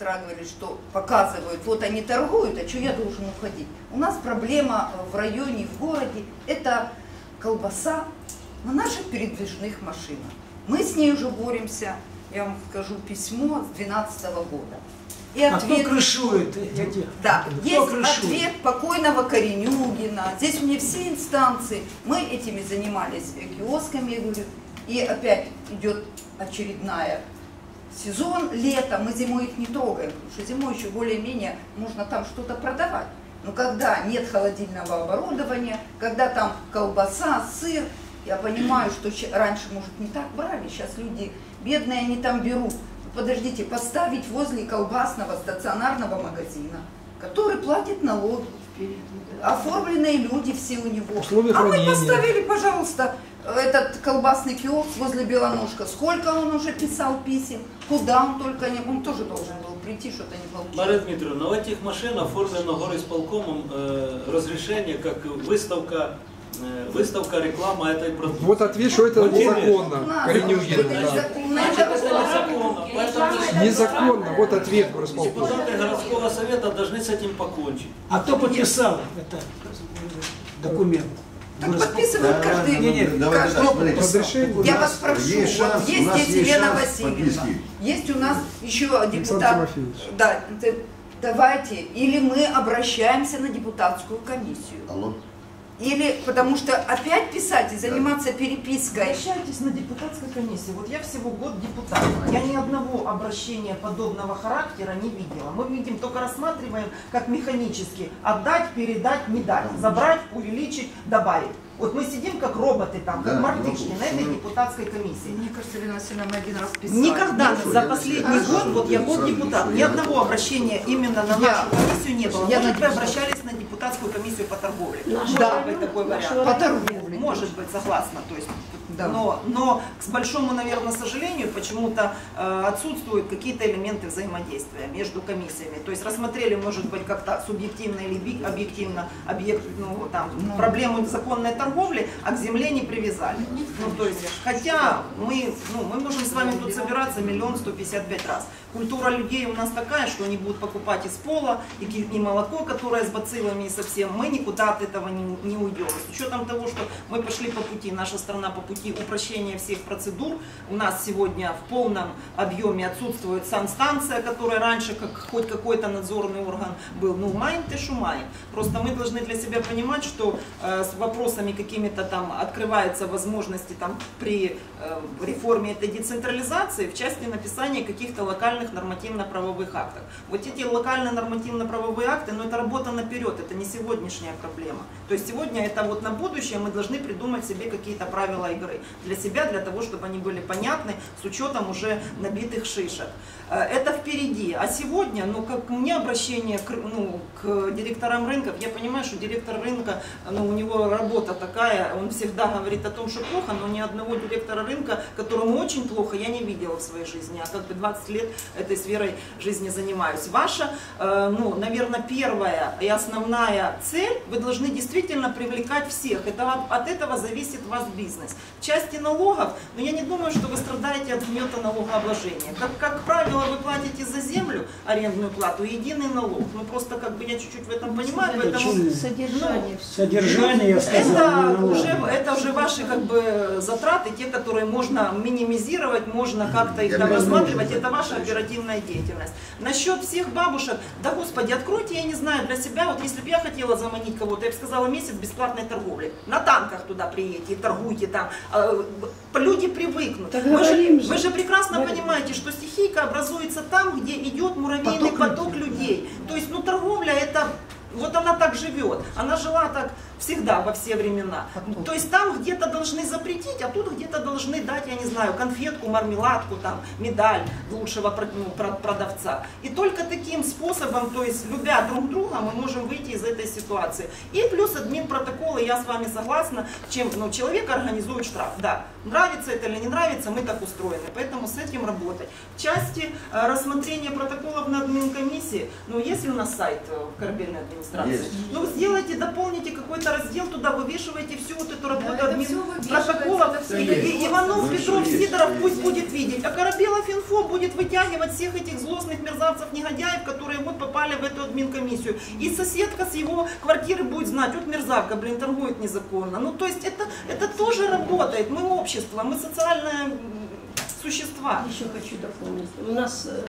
утра что показывают, вот они торгуют, а что я должен уходить? У нас проблема в районе, в городе, это колбаса на наших передвижных машинах. Мы с ней уже боремся, я вам скажу письмо с 2012 года. И а ответ... кто крышует? Да, кто есть крышует? ответ покойного Коренюгина. Здесь у меня все инстанции. Мы этими занимались киосками, я говорю. И опять идет очередная сезон, лето, мы зимой их не трогаем, потому что зимой еще более-менее можно там что-то продавать. Но когда нет холодильного оборудования, когда там колбаса, сыр, я понимаю, что раньше, может, не так брали, сейчас люди бедные, они там берут. Подождите, поставить возле колбасного стационарного магазина, который платит налоги, оформленные люди все у него. Условия а мы поставили, пожалуйста, этот колбасный киоск возле Белоножка. Сколько он уже писал писем, куда он только не... Он тоже должен был прийти, что-то не получилось. Мария Дмитриевна, у этих машин оформлено горисполкомом э, разрешение, как выставка Э, выставка, реклама этой продукции. Вот ответ, что это незаконно. Коренюгин. Да. Незаконно. Вот ответ горосполкома. Депутаты городского совета должны с этим покончить. А кто подписал это документ? Так подписывают каждый, не, не, каждый разрешение. Я вас прошу, есть, шанс, вот есть здесь есть Елена Васильевна, есть у нас еще депутат. Да, давайте, или мы обращаемся на депутатскую комиссию. Алло. Или потому что опять писать и заниматься перепиской? Обращайтесь на депутатской комиссии. Вот я всего год депутат. Я ни одного обращения подобного характера не видела. Мы видим, только рассматриваем как механически. Отдать, передать, не дать. Забрать, увеличить, добавить. Вот мы сидим как роботы там, как да, мартышки на этой депутатской комиссии. Мне кажется, Елена Васильевна, мы один раз писали. Никогда ну, за последний я год, вот я год депутат, ни одного обращения именно на нашу комиссию не было. Может, вы обращались на депутатскую комиссию по торговле? Может быть такой вариант. По торговле. Может быть, согласна. То есть да. Но, но, к большому, наверное, сожалению, почему-то э, отсутствуют какие-то элементы взаимодействия между комиссиями. То есть рассмотрели, может быть, как-то субъективно или объективно объект, ну, там, ну. проблему законной торговли, а к земле не привязали. Ну, то есть, хотя мы, ну, мы можем с вами тут собираться миллион сто пятьдесят пять раз. Культура людей у нас такая, что они будут покупать из пола, и, и молоко, которое с бациллами и совсем. Мы никуда от этого не, не уйдем. С учетом того, что мы пошли по пути, наша страна по пути упрощения всех процедур. У нас сегодня в полном объеме отсутствует санстанция, которая раньше как хоть какой-то надзорный орган был. Ну, маем ты шумаем. Просто мы должны для себя понимать, что э, с вопросами какими-то там открываются возможности там при э, реформе этой децентрализации в части написания каких-то локальных нормативно-правовых актах. Вот эти локальные нормативно-правовые акты, но это работа наперед, это не сегодняшняя проблема. То есть сегодня это вот на будущее мы должны придумать себе какие-то правила игры для себя, для того, чтобы они были понятны с учетом уже набитых шишек. Э, это впереди. А сегодня, ну, как мне обращение к, ну, к директорам рынков, я понимаю, что директор рынка, ну, у него работа такая, он всегда говорит о том, что плохо, но ни одного директора рынка, которому очень плохо, я не видела в своей жизни. А как бы 20 лет этой сферой жизни занимаюсь. Ваша, э, ну, наверное, первая и основная цель, вы должны действительно привлекать всех. Это, от этого зависит ваш бизнес. В части налогов, но я не думаю, что вы страдаете от гнета налогообложения. Как, как правило, вы платите за землю арендную плату единый налог. Ну, просто как бы я чуть-чуть в этом понимаю, поэтому... Содержание. Ну, содержание, я сказала, это уже, это уже ваши как бы затраты, те, которые можно минимизировать, можно как-то их там рассматривать. Это ваша оперативная деятельность. Насчет всех бабушек, да господи, откройте, я не знаю, для себя, вот если бы я хотела заманить кого-то, я бы сказала месяц бесплатной торговли. На танках туда приедете и торгуйте там. А, люди привыкнут. Вы же, вы же прекрасно Говорим. понимаете, что стихийка образуется там, где идет муравейный поток, поток людей. людей. То есть, ну, торговля это вот она так живет. Она жила так всегда, во все времена. Потом. То есть там где-то должны запретить, а тут где-то должны дать, я не знаю, конфетку, мармеладку, там, медаль лучшего ну, продавца. И только таким способом, то есть любя друг друга, мы можем выйти из этой ситуации. И плюс админ протоколы, я с вами согласна, чем ну, человек организует штраф. Да, нравится это или не нравится, мы так устроены, поэтому с этим работать. В части э, рассмотрения протоколов на комиссии ну есть ли у нас сайт э, в корабельной администрации? Есть. Ну сделайте, дополните какой-то раздел туда, вывешивайте всю вот эту работу админ- вывешивается, протоколов. И, есть. и Иванов, Ну, Петров, есть, Сидоров всё пусть есть. будет видеть. А Корабелов Инфо будет вытягивать всех этих злостных мерзавцев, негодяев, которые вот попали в эту админкомиссию. И соседка с его квартиры будет знать, вот мерзавка, блин, торгует незаконно. Ну то есть это, это тоже работает. Мы общество, мы социальное существа. Еще хочу дополнить. У нас э,